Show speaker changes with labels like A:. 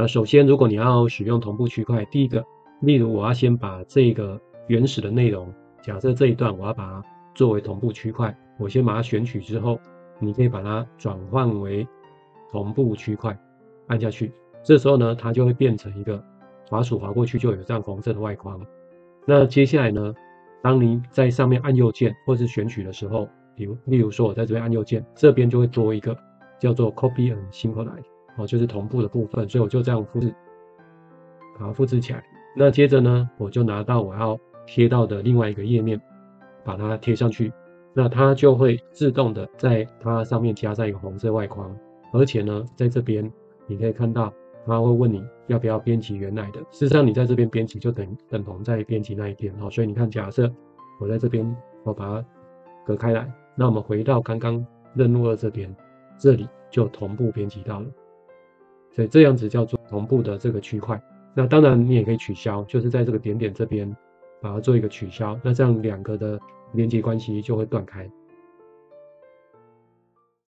A: 那首先，如果你要使用同步区块，第一个，例如我要先把这个原始的内容，假设这一段我要把它作为同步区块，我先把它选取之后，你可以把它转换为同步区块，按下去，这时候呢，它就会变成一个滑鼠滑过去就有这样红色的外框。那接下来呢，当你在上面按右键或是选取的时候，比如例如说我在这边按右键，这边就会多一个叫做 Copy and Synchronize。哦，就是同步的部分，所以我就这样复制，把它复制起来。那接着呢，我就拿到我要贴到的另外一个页面，把它贴上去。那它就会自动的在它上面加上一个红色外框，而且呢，在这边你可以看到，它会问你要不要编辑原来的。事实上，你在这边编辑就等等同在编辑那一边。哦，所以你看，假设我在这边我把它隔开来，那我们回到刚刚任务二这边，这里就同步编辑到了。对这样子叫做同步的这个区块。那当然你也可以取消，就是在这个点点这边把它做一个取消。那这样两个的连接关系就会断开。